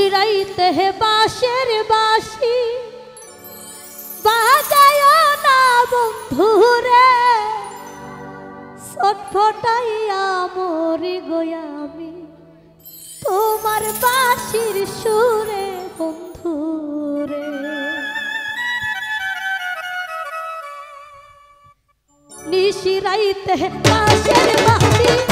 চিরাইতে হে বাসের বাসি বাজায় না বন্ধুরে সটফটাইয়া মরি গোয়া আমি। তোমার বাসির সুরে বন্ধুরে নিশিরাইতে বাসের বাসি